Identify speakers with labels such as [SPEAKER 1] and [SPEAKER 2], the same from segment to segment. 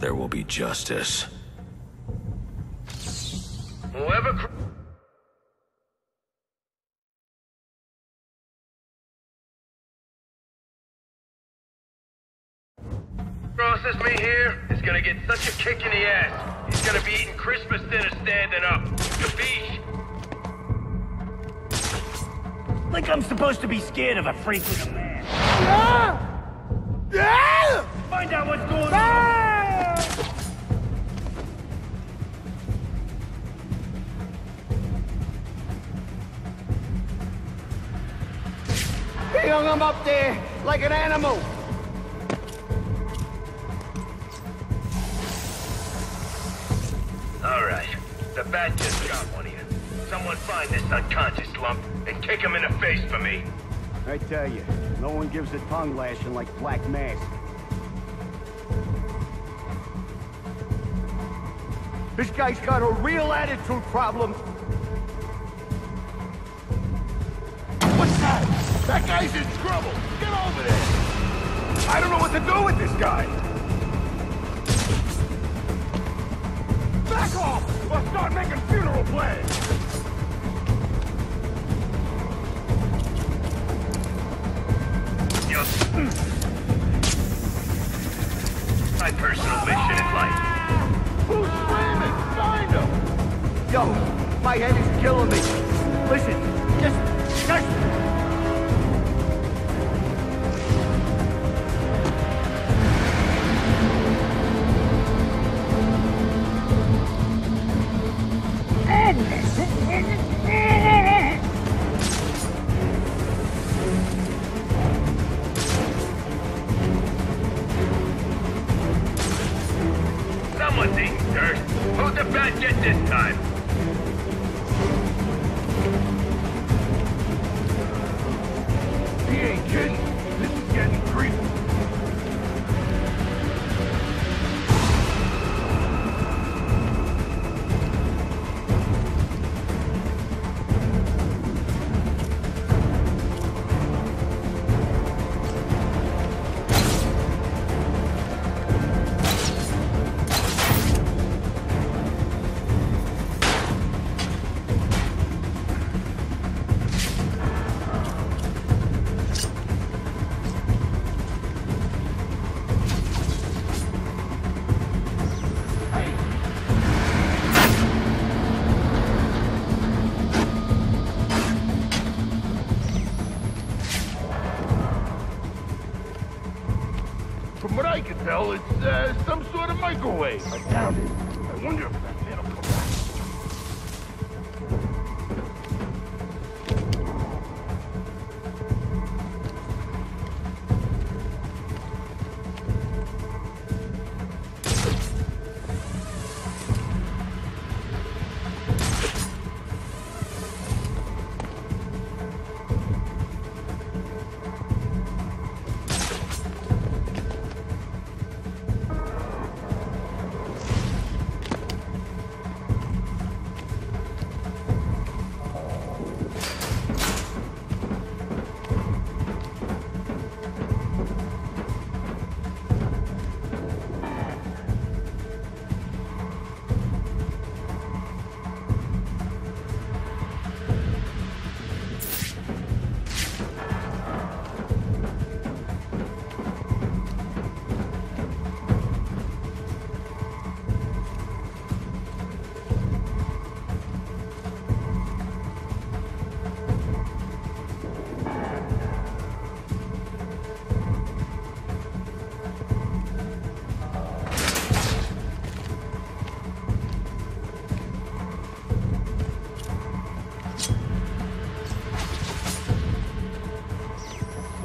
[SPEAKER 1] there will be justice.
[SPEAKER 2] Whoever... cr- Crosses me here is gonna get such a kick in the ass. He's gonna be eating Christmas dinner standing up. Capiche?
[SPEAKER 3] Like I'm supposed to be scared of a freak with a man. Ah! Find out what's going ah!
[SPEAKER 4] on. Hung him up there like an animal.
[SPEAKER 2] All right. The bat just got one of you. Someone find this unconscious lump and kick him in the face for me.
[SPEAKER 4] I tell you, no one gives a tongue lashing like Black Mask. This guy's got a real attitude problem.
[SPEAKER 5] That? Guy's in trouble. Get over there. I don't know what to do with this guy. Back off! Or start making funeral plans.
[SPEAKER 2] My personal mission in life.
[SPEAKER 5] Who's screaming? Find him.
[SPEAKER 4] Yo, my head is killing me. Listen, just, just...
[SPEAKER 2] Get this time?
[SPEAKER 5] From what I can tell, it's uh, some sort of microwave. I doubt it. I wonder if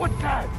[SPEAKER 5] What's that?